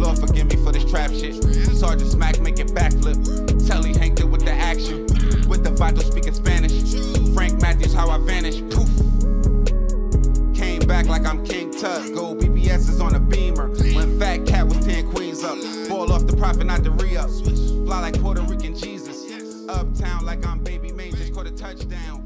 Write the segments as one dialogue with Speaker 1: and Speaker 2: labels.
Speaker 1: Lord forgive me for this trap shit. Sergeant Smack make it backflip. Telly Hank with the action. With the vital speaking Spanish. Frank Matthews, how I vanish. Poof. Came back like I'm King Tut. Gold BBS is on a beamer. When Fat Cat was 10 queens up. Ball off the profit, not the re. Fly like Puerto Rican Jesus. Uptown like I'm baby May. Just caught a touchdown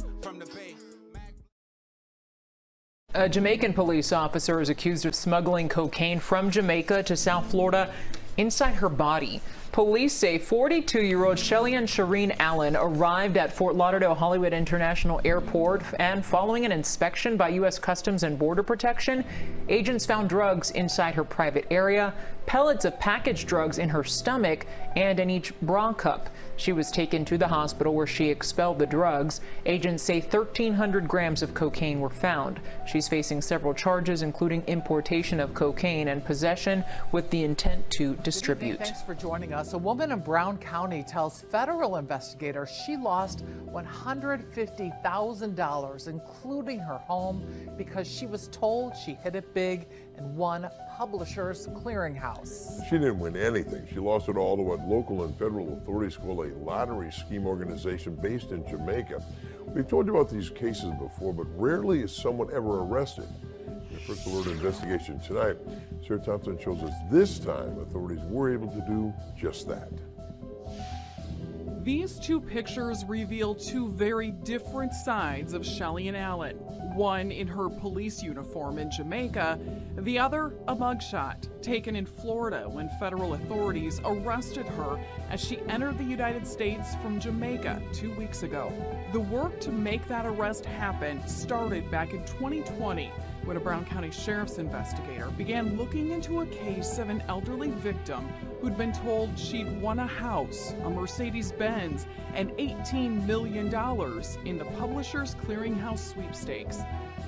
Speaker 2: A Jamaican police officer is accused of smuggling cocaine from Jamaica to South Florida inside her body. Police say 42-year-old Shelly-Ann Shireen Allen arrived at Fort Lauderdale Hollywood International Airport and following an inspection by U.S. Customs and Border Protection, agents found drugs inside her private area, pellets of packaged drugs in her stomach, and in each bra cup. She was taken to the hospital where she expelled the drugs. Agents say 1,300 grams of cocaine were found. She's facing several charges, including importation of cocaine and possession with the intent to distribute.
Speaker 3: Thanks for joining us. A woman in Brown County tells federal investigators she lost $150,000, including her home, because she was told she hit it big and won Publishers Clearinghouse.
Speaker 4: She didn't win anything. She lost it all to what local and federal authorities call a lottery scheme organization based in Jamaica. We've told you about these cases before, but rarely is someone ever arrested. First Alert investigation tonight, Sarah Thompson shows us this time authorities were able to do just that.
Speaker 5: These two pictures reveal two very different sides of Shelly-Ann Allen. One in her police uniform in Jamaica, the other a mugshot taken in Florida when federal authorities arrested her as she entered the United States from Jamaica two weeks ago. The work to make that arrest happen started back in 2020 when a Brown County Sheriff's investigator began looking into a case of an elderly victim who'd been told she'd won a house, a Mercedes Benz, and $18 million in the Publishers Clearinghouse sweepstakes.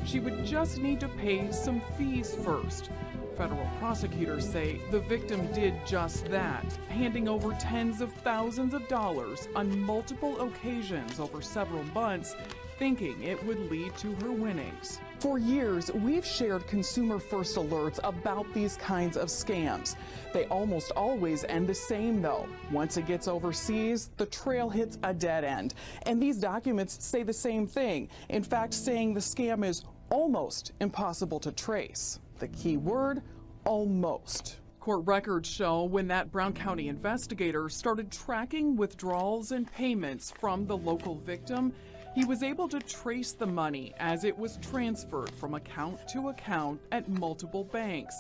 Speaker 5: She would just need to pay some fees first. Federal prosecutors say the victim did just that, handing over tens of thousands of dollars on multiple occasions over several months, thinking it would lead to her winnings. For years, we've shared consumer first alerts about these kinds of scams. They almost always end the same, though. Once it gets overseas, the trail hits a dead end. And these documents say the same thing. In fact, saying the scam is almost impossible to trace. The key word almost. Court records show when that Brown County investigator started tracking withdrawals and payments from the local victim, he was able to trace the money as it was transferred from account to account at multiple banks.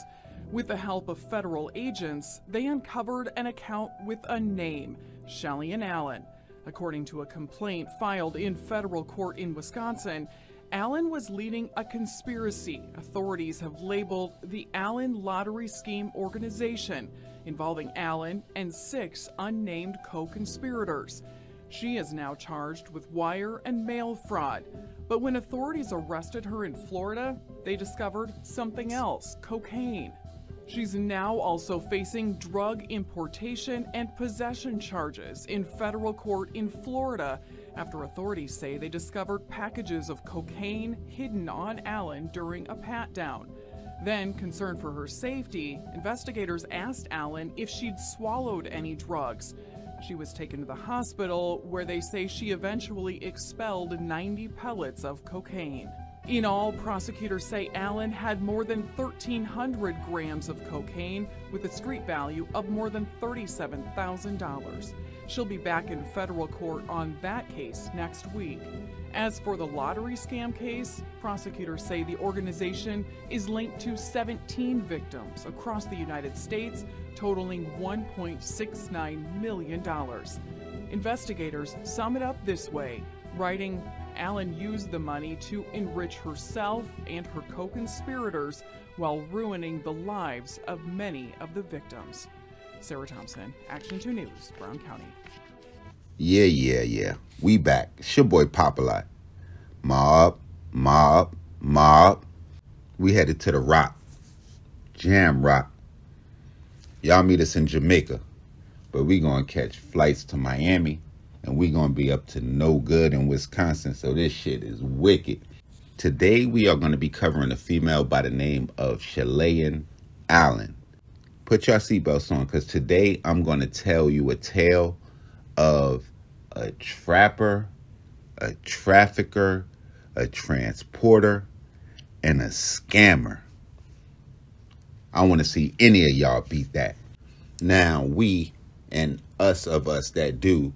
Speaker 5: With the help of federal agents, they uncovered an account with a name, Shelly-Ann Allen. According to a complaint filed in federal court in Wisconsin, Allen was leading a conspiracy authorities have labeled the Allen Lottery Scheme Organization, involving Allen and six unnamed co conspirators. She is now charged with wire and mail fraud. But when authorities arrested her in Florida, they discovered something else cocaine. She's now also facing drug importation and possession charges in federal court in Florida after authorities say they discovered packages of cocaine hidden on Allen during a pat down. Then, concerned for her safety, investigators asked Allen if she'd swallowed any drugs. She was taken to the hospital where they say she eventually expelled 90 pellets of cocaine. In all, prosecutors say Allen had more than 1,300 grams of cocaine with a street value of more than $37,000. She'll be back in federal court on that case next week. As for the lottery scam case, prosecutors say the organization is linked to 17 victims across the United States, totaling $1.69 million. Investigators sum it up this way, writing Allen used the money to enrich herself and her co conspirators while ruining the lives of many of the victims. Sarah Thompson, Action 2 News, Brown County.
Speaker 6: Yeah, yeah, yeah. We back. It's your boy Papa Mob, mob, mob. We headed to the Rock. Jam Rock. Y'all meet us in Jamaica. But we gonna catch flights to Miami and we gonna be up to no good in Wisconsin. So this shit is wicked. Today we are gonna be covering a female by the name of Shelly-Ann Allen. put your seatbelts on because today I'm to tell you a tale of a trapper, a trafficker, a transporter, and a scammer. I want to see any of y'all beat that. Now, we and us of us that do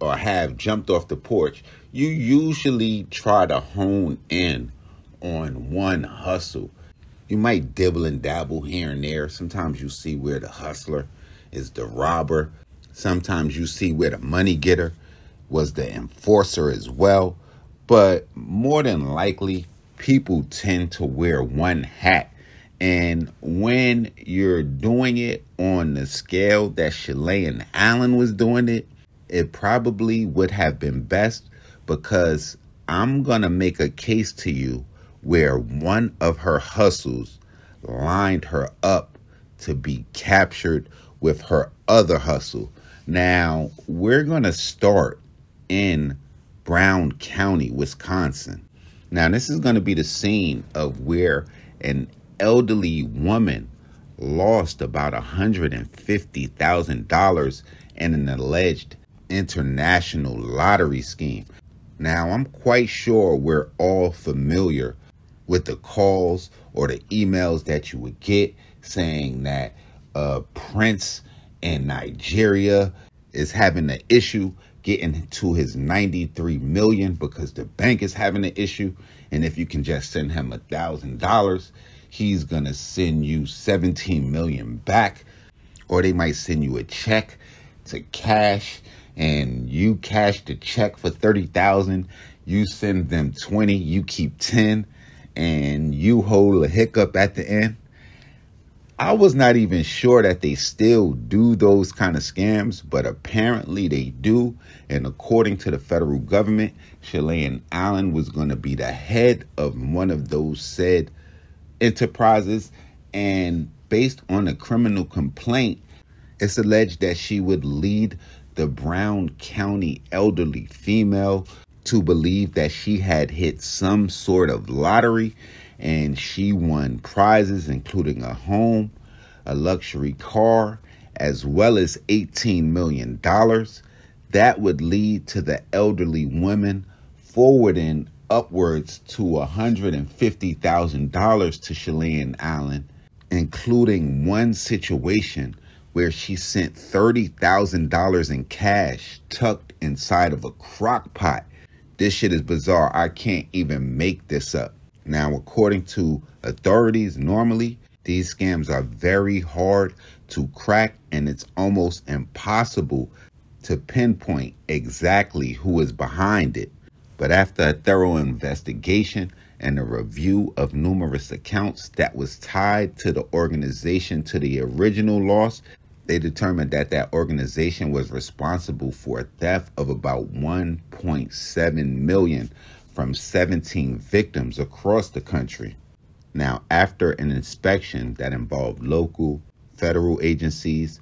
Speaker 6: or have jumped off the porch, you usually try to hone in on one hustle. You might dibble and dabble here and there. Sometimes you see where the hustler is the robber. Sometimes you see where the money getter was the enforcer as well. But more than likely, people tend to wear one hat. And when you're doing it on the scale that Shalane Allen was doing it, it probably would have been best because I'm going to make a case to you where one of her hustles lined her up to be captured with her other hustle. Now, we're going to start in Brown County, Wisconsin. Now, this is going to be the scene of where an elderly woman lost about $150,000 in an alleged international lottery scheme. Now, I'm quite sure we're all familiar with the calls or the emails that you would get saying that uh, Prince in Nigeria is having an issue getting to his 93 million because the bank is having an issue. And if you can just send him a thousand dollars, he's gonna send you 17 million back. Or they might send you a check to cash and you cash the check for 30,000, you send them 20, you keep 10 and you hold a hiccup at the end. I was not even sure that they still do those kind of scams, but apparently they do. And according to the federal government, Shalane Allen was going to be the head of one of those said enterprises. And based on a criminal complaint, it's alleged that she would lead the Brown County elderly female to believe that she had hit some sort of lottery and she won prizes, including a home, a luxury car, as well as $18 million. That would lead to the elderly women forwarding upwards to $150,000 to Shalane Allen, including one situation where she sent $30,000 in cash tucked inside of a crock pot. This shit is bizarre. I can't even make this up. Now, according to authorities, normally these scams are very hard to crack and it's almost impossible to pinpoint exactly who is behind it. But after a thorough investigation and a review of numerous accounts that was tied to the organization to the original loss, they determined that that organization was responsible for a theft of about 1.7 million from 17 victims across the country. Now, after an inspection that involved local, federal agencies,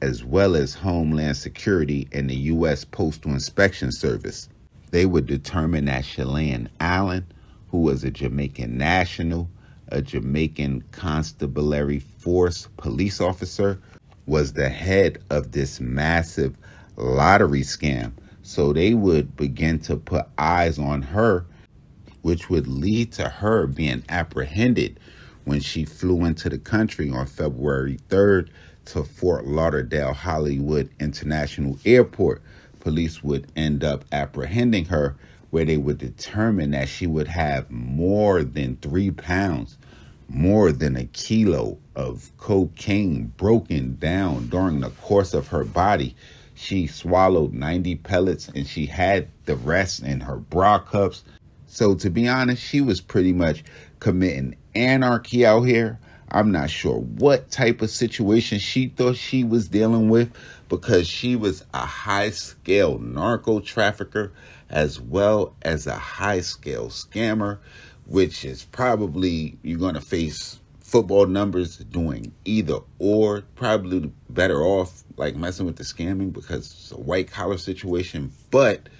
Speaker 6: as well as Homeland Security and the U.S. Postal Inspection Service, they would determine that Shalane Allen, who was a Jamaican national, a Jamaican Constabulary Force police officer, was the head of this massive lottery scam so they would begin to put eyes on her, which would lead to her being apprehended when she flew into the country on February 3rd to Fort Lauderdale Hollywood International Airport. Police would end up apprehending her, where they would determine that she would have more than three pounds, more than a kilo of cocaine broken down during the course of her body she swallowed 90 pellets and she had the rest in her bra cups. So, to be honest, she was pretty much committing anarchy out here. I'm not sure what type of situation she thought she was dealing with because she was a high scale narco trafficker as well as a high scale scammer, which is probably you're going to face football numbers doing either or. Probably better off like messing with the scamming because it's a white collar situation. But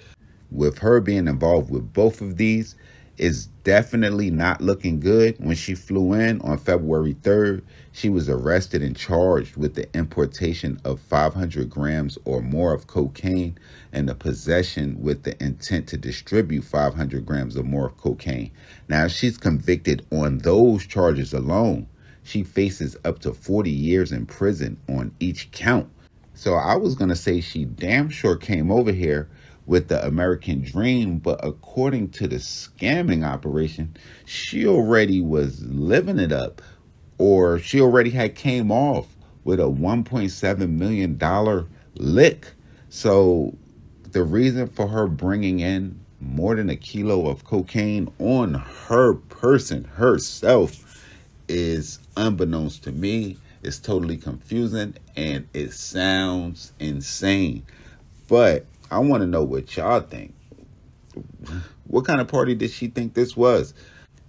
Speaker 6: with her being involved with both of these, is definitely not looking good. When she flew in on February 3rd, she was arrested and charged with the importation of 500 grams or more of cocaine and the possession with the intent to distribute 500 grams or more of cocaine. Now, she's convicted on those charges alone. She faces up to 40 years in prison on each count. So I was going to say she damn sure came over here with the American dream, but according to the scamming operation, she already was living it up or she already had came off with a 1.7 million dollar lick. So the reason for her bringing in more than a kilo of cocaine on her person herself is unbeknownst to me. It's totally confusing and it sounds insane. But I want to know what y'all think. What kind of party did she think this was?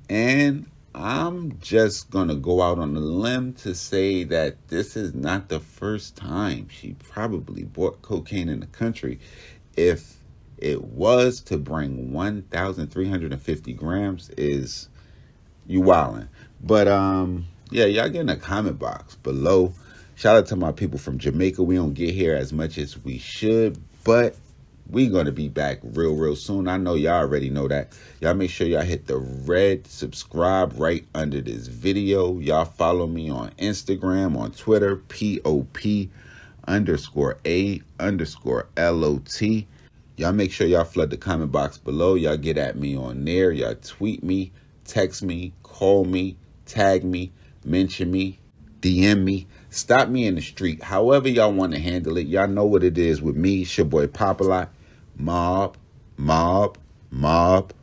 Speaker 6: And I'm just going to go out on a limb to say that this is not the first time she probably bought cocaine in the country. If it was to bring 1,350 grams, is you wildin'. But um, yeah, y'all get in the comment box below. Shout out to my people from Jamaica. We don't get here as much as we should, but we gonna be back real real soon. I know y'all already know that. Y'all make sure y'all hit the red subscribe right under this video. Y'all follow me on instagram on twitter pop underscore a underscore lot y'all make sure y'all flood the comment box below. Y'all get at me on there. Y'all tweet me text me call me tag me mention me dm me. Stop me in the street. However y'all want to handle it. Y'all know what it is with me. It's your boy Pop Mob, mob, mob.